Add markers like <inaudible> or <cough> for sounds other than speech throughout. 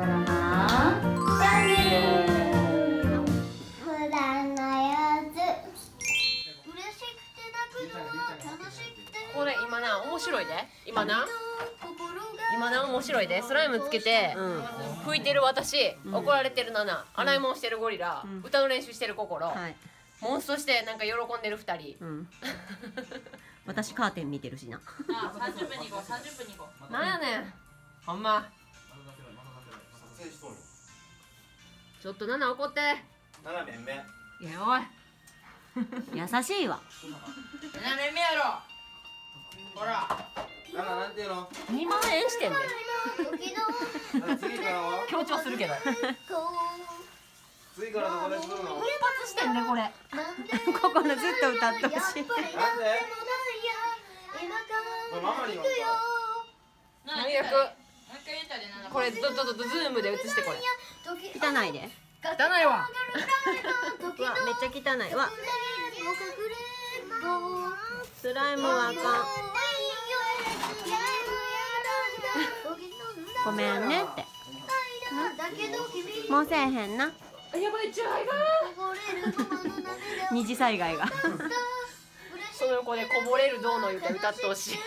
からなチャンネル普段のやつ嬉しくて泣くのは楽しくてこれ今な面白いで。今な。今な面白いで。スライムつけて、うん拭いてる私、怒られてるナナ。洗い物してるゴリラ、うん。歌の練習してる心、はい。モンストしてなんか喜んでる二人。うん。私カーテン見てるしな。あ、三十分に行こう、三十分に行こう。なんやね。んほんまちょっとナナ怒って。7面目。いやおい。優しいわ。七年目やろ。ほら。7なんていうの？2万円してんで。時の7次から？は強調するけど。こ次からどこで作るの？奮発してんでこれ。ここのずっと歌ってほしい。なんで？もないや今からママには行くよ最悪もう一回言ったで、七これどどどどズームで映してこれ。時汚いで。汚いわ。わめっちゃ汚い。わ。スライムはあかんごめんねってもうせえへんなやばいチューハイが二次災害がその横でこぼれる。どうの歌歌ってほしい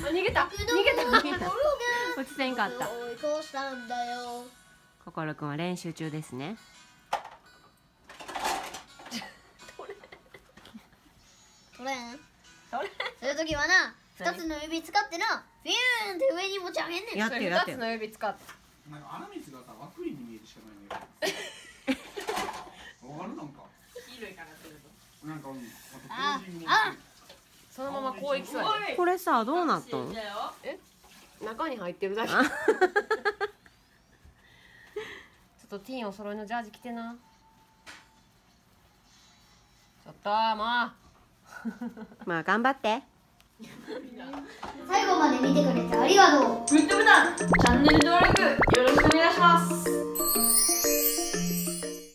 あ逃げた逃げた逃げた落ちせんかった心くんは練習中ですね。取れん取れんそういう時はな二つの指使ってなフィューンって上に持ち上げんねん。やってるやって2つるの指使って。なんか穴水がさワクリンに見えてしかないね <laughs> わかるなんか？黄色いからすると。なんかうんああ。そのままこういきそうやこれさどうなったん？だよ。で中に入ってるだけ。ちょあっとティーンお揃いのジャージ着てな。ちょっとも <laughs> まあ頑張って。<laughs> 最後まで見てくれてありがとう。グッドボタン、チャンネル